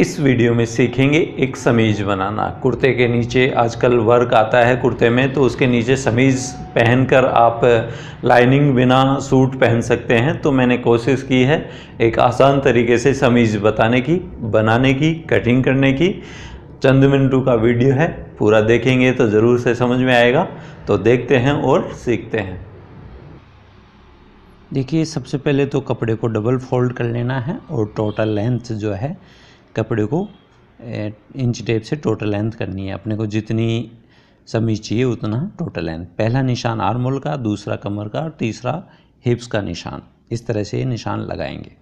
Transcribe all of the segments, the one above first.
इस वीडियो में सीखेंगे एक समीज बनाना। कुर्ते के नीचे आजकल वर्क आता है कुर्ते में तो उसके नीचे समीज पहनकर आप लाइनिंग बिना सूट पहन सकते हैं। तो मैंने कोशिश की है एक आसान तरीके से समीज बताने की, बनाने की, कटिंग करने की। चंद मिनटों का वीडियो है, पूरा देखेंगे तो ज़रूर से समझ में आएगा। तो देखते हैं और सीखते हैं। देखिए, सबसे पहले तो कपड़े को डबल फोल्ड कर लेना है और टोटल लेंथ जो है कपड़े को इंच टेप से टोटल लेंथ करनी है। अपने को जितनी समीज चाहिए उतना टोटल लेंथ पहला निशान आर्मोल का, दूसरा कमर का और तीसरा हिप्स का निशान। इस तरह से ये निशान लगाएँगे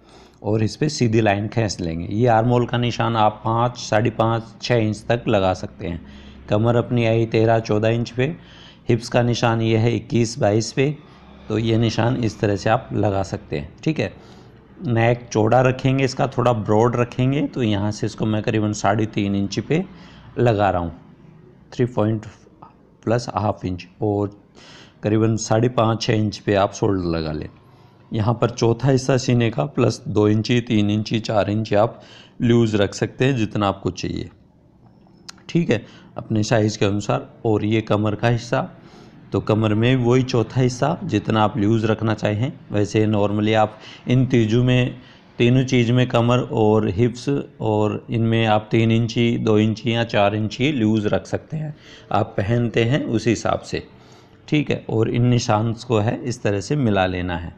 और इस पर सीधी लाइन खींच लेंगे। ये आर्मोल का निशान आप पाँच, साढ़े पाँच छः इंच तक लगा सकते हैं। कमर अपनी आई तेरह, चौदह इंच पे। हिप्स का निशान ये है इक्कीस, बाईस पे। तो ये निशान इस तरह से आप लगा सकते हैं। ठीक है? नेक चौड़ा रखेंगे, इसका थोड़ा ब्रॉड रखेंगे तो यहाँ से इसको मैं करीबन साढ़े तीन इंच पे लगा रहा हूँ। Three point plus half inch और करीबन साढ़े पाँच छः इंच पे आप शोल्डर लगा लें। यहाँ पर चौथा हिस्सा सीने का, प्लस दो इंची, तीन इंची, चार इंची आप लूज़ रख सकते हैं, जितना आपको चाहिए। ठीक है, अपने साइज़ के अनुसार, और ये कमर का हिस्सा तो कमर में वही चौथा हिस्सा जितना आप लूज़ रखना चाहें, वैसे नॉर्मली आप इन तीजों में, तीनों चीज़ में कमर और हिप्स और इनमें आप तीन इंची, दो इंची या चार इंची लूज़ रख सकते हैं। आप पहनते हैं उस हिसाब से। ठीक है, और इन निशान को है इस तरह से मिला लेना है।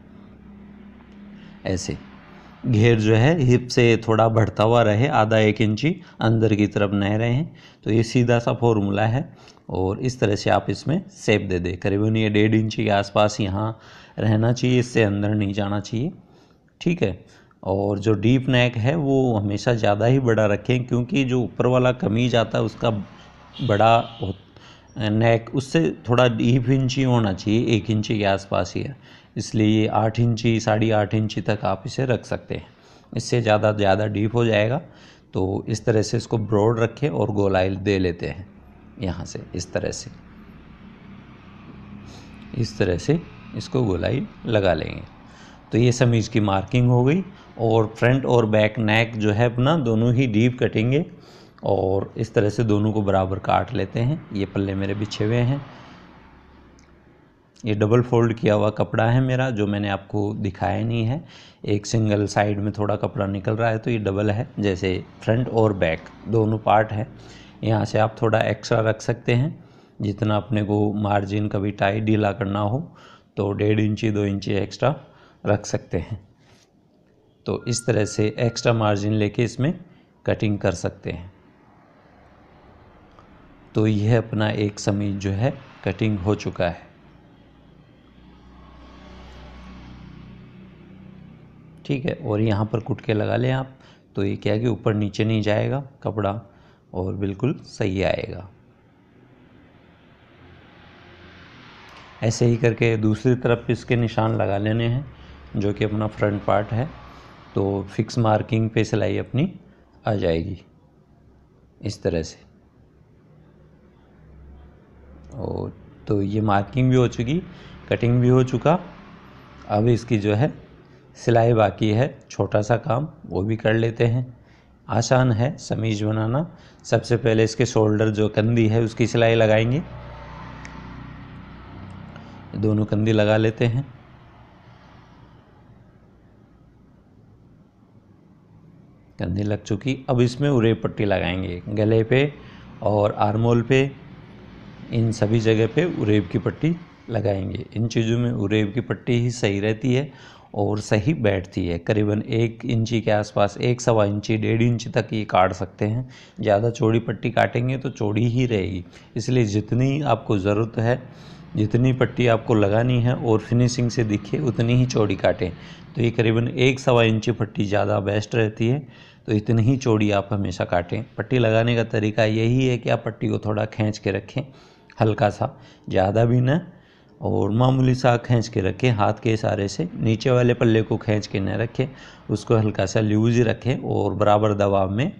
ऐसे। घेर जो है, हिप से थोड़ा बढ़ता हुआ रहे, आधा एक इंची अंदर की तरफ़ न रहे तो ये सीधा सा फॉर्मूला है और इस तरह से आप इसमें सेप दे दें। करीबन ये डेढ़ इंची के आसपास यहाँ रहना चाहिए, इससे अंदर नहीं जाना चाहिए। ठीक है? और जो डीप नेक है, वो हमेशा ज़्यादा ही बड़ा रखें, क्योंकि जो ऊपर वाला कमीज आता है, उसका बड़ा नेक उससे थोड़ा डीप इंची होना चाहिए, एक इंची के आसपास ही है। इसलिए ये आठ इंची, साढ़े आठ इंची तक आप इसे रख सकते हैं। इससे ज़्यादा ज़्यादा डीप हो जाएगा। तो इस तरह से इसको ब्रॉड रखें और गोलाई दे लेते हैं। यहाँ से, इस तरह से। इस तरह से इसको गोलाई लगा लेंगे। तो ये समीज की मार्किंग हो गई और फ्रंट और बैक नेक जो है अपना दोनों ही डीप कटेंगे। और इस तरह से दोनों को बराबर काट लेते हैं। ये पल्ले मेरे बिछे हुए हैं। ये डबल फोल्ड किया हुआ कपड़ा है मेरा, जो मैंने आपको दिखाया नहीं है। एक सिंगल साइड में थोड़ा कपड़ा निकल रहा है तो ये डबल है, जैसे फ्रंट और बैक दोनों पार्ट है। यहाँ से आप थोड़ा एक्स्ट्रा रख सकते हैं। जितना अपने को मार्जिन कभी टाई ढीला करना हो तो डेढ़ इंची, दो इंची एक्स्ट्रा रख सकते हैं। तो इस तरह से एक्स्ट्रा मार्जिन लेके इसमें कटिंग कर सकते हैं। तो यह अपना एक समीज जो है कटिंग हो चुका है। ठीक है, और यहाँ पर कुट के लगा लें आप तो ये क्या कि ऊपर नीचे नहीं जाएगा कपड़ा, और बिल्कुल सही आएगा। ऐसे ही करके दूसरी तरफ़ इसके निशान लगा लेने हैं, जो कि अपना फ्रंट पार्ट है तो फिक्स मार्किंग पे सिलाई अपनी आ जाएगी, इस तरह से। और तो ये मार्किंग भी हो चुकी कटिंग भी हो चुका। अब इसकी जो है, सिलाई बाकी है, छोटा सा काम, वो भी कर लेते हैं। आसान है समीज बनाना। सबसे पहले इसके शोल्डर जो कंदी है, उसकी सिलाई लगाएँगे। दोनों कंधी लगा लेते हैं। कंधी लग चुकी। अब इसमें उरेब पट्टी लगाएँगे, गले पे और आर्मोल पे। इन सभी जगह पे उरेब की पट्टी लगाएँगे। इन चीज़ों में उरेब की पट्टी ही सही रहती है और सही बैठती है। करीबन एक इंची के आसपास, एक सवा इंची, डेढ़ इंची तक ये काट सकते हैं। ज़्यादा चौड़ी पट्टी काटेंगे तो चौड़ी ही रहेगी। इसलिए जितनी आपको ज़रूरत है, जितनी पट्टी आपको लगानी है और फिनिशिंग से दिखे, उतनी ही चौड़ी काटें। तो ये करीबन एक सवा इंची पट्टी ज़्यादा बेस्ट रहती है तो इतनी ही चौड़ी आप हमेशा काटें। पट्टी लगाने का तरीका यही है कि आप पट्टी को थोड़ा खींच के रखें। हल्का सा, ज़्यादा भी ना, और मामूली सा खींच के रखें, हाथ के इशारे से, नीचे वाले पल्ले को खींच के न रखें, उसको हल्का सा लूज रखें, और बराबर दबाव में,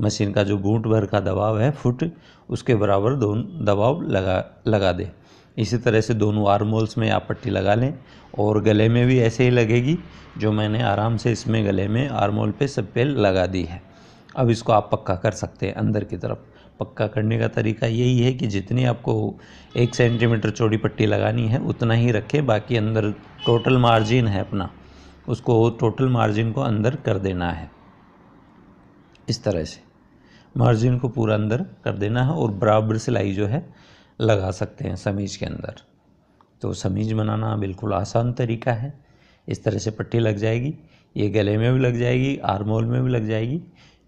मशीन का जो बूट भर का दबाव है, फुट, उसके बराबर दोनों, दबाव लगा लगा दें। इसी तरह से दोनों आर्मोल्स में आप पट्टी लगा लें, और गले में भी ऐसे ही लगेगी, जो मैंने आराम से इसमें गले में आर्मोल पे सब पे लगा दी है। अब इसको आप पक्का कर सकते हैं, अंदर की तरफ़। पक्का करने का तरीका यही है कि जितनी आपको एक सेंटीमीटर चौड़ी पट्टी लगानी है, उतना ही रखें, बाकी अंदर टोटल मार्जिन है अपना। उसको टोटल मार्जिन को अंदर कर देना है। इस तरह से। मार्जिन को पूरा अंदर कर देना है और बराबर सिलाई जो है, लगा सकते हैं समीज के अंदर। तो समीज बनाना बिल्कुल आसान तरीका है। इस तरह से पट्टी लग जाएगी, ये गले में भी लग जाएगी आरमोल में भी लग जाएगी,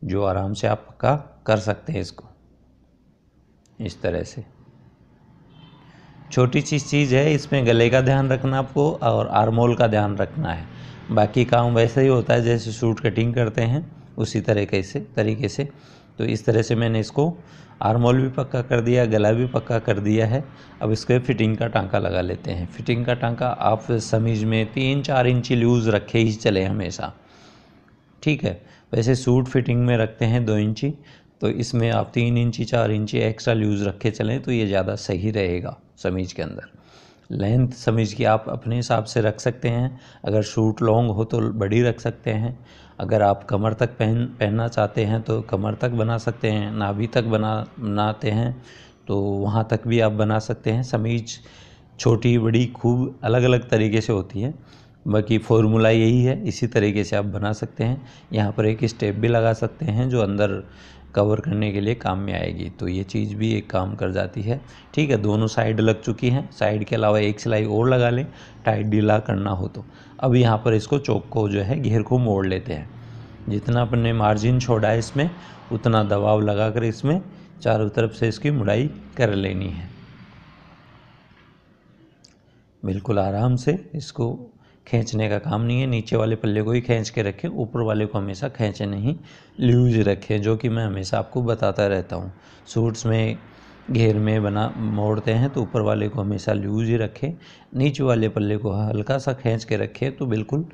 जो आराम से आप पक्का कर सकते हैं इसको। इस तरह से। छोटी सी चीज़ है, इसमें गले का ध्यान रखना आपको और आरमोल का ध्यान रखना है। बाकी काम वैसे ही होता है, जैसे सूट कटिंग करते हैं, उसी तरीके से तरीके से। तो इस तरह से मैंने इसको आरमोल भी पक्का कर दिया, गला भी पक्का कर दिया है। अब इसके फिटिंग का टांका लगा लेते हैं। फिटिंग का टांका आप समीज में तीन चार इंची लूज़ रखे ही चले हमेशा। ठीक है, वैसे सूट फिटिंग में रखते हैं दो इंची। तो इसमें आप तीन इंची, चार इंची एक्स्ट्रा लूज़ रखे चलें तो ये ज़्यादा सही रहेगा समीज के अंदर। लेंथ समीज की आप अपने हिसाब से रख सकते हैं। अगर सूट लॉन्ग हो तो बड़ी रख सकते हैं। अगर आप कमर तक पहन, पहनना चाहते हैं तो कमर तक बना सकते हैं, नाभि तक बना, बनाते हैं तो वहाँ तक भी आप बना सकते हैं। समीज छोटी, बड़ी, खूब अलग अलग तरीके से होती है। बाकी फॉर्मूला यही है, इसी तरीके से आप बना सकते हैं। यहाँ पर एक स्टेप भी लगा सकते हैं जो अंदर कवर करने के लिए काम में आएगी। तो ये चीज़ भी एक काम कर जाती है। ठीक है, दोनों साइड लग चुकी हैं। साइड के अलावा एक सिलाई और लगा लें टाइट ढीला करना हो तो। अब यहाँ पर इसको चौक को जो है घेर को मोड़ लेते हैं। जितना अपने मार्जिन छोड़ा है इसमें, उतना दबाव लगा कर इसमें चारों तरफ़ से इसकी मुड़ाई कर लेनी है। बिल्कुल आराम से इसको खींचने का काम नहीं है। नीचे वाले पल्ले को ही खींच के रखें, ऊपर वाले को हमेशा खींचे नहीं। लूज रखें, जो कि मैं हमेशा आपको बताता रहता हूँ। सूट्स में, घेर में बना, मोड़ते हैं तो ऊपर वाले को हमेशा लूज ही रखें। नीचे वाले पल्ले को हल्का सा खींच के रखें तो बिल्कुल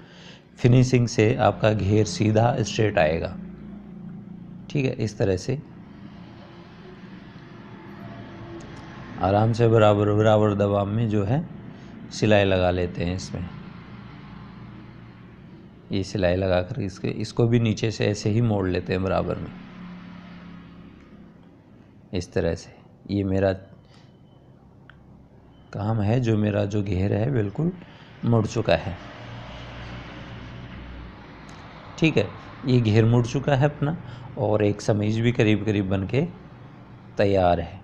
फिनिशिंग से आपका घेर सीधा स्ट्रेट आएगा। ठीक है, इस तरह से। आराम से बराबर बराबर दबाव में जो है, सिलाई लगा लेते हैं इसमें। ये सिलाई लगा कर इसके, इसको भी नीचे से ऐसे ही मोड़ लेते हैं बराबर में। इस तरह से। ये मेरा काम है, जो मेरा, जो घेर है, बिल्कुल मुड़ चुका है। ठीक है, ये घेर मुड़ चुका है अपना, और एक समीज भी करीब करीब बन के तैयार है।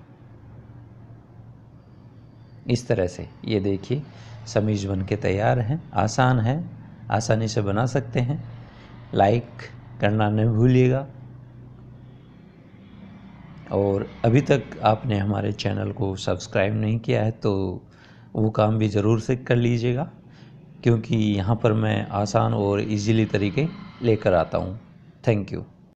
इस तरह से ये देखिए, समीज बन के तैयार है, आसान है। आसानी से बना सकते हैं। लाइक करना नहीं भूलिएगा। और अभी तक आपने हमारे चैनल को सब्सक्राइब नहीं किया है तो वो काम भी ज़रूर से कर लीजिएगा, क्योंकि यहाँ पर मैं आसान और इजीली तरीके लेकर आता हूँ। Thank you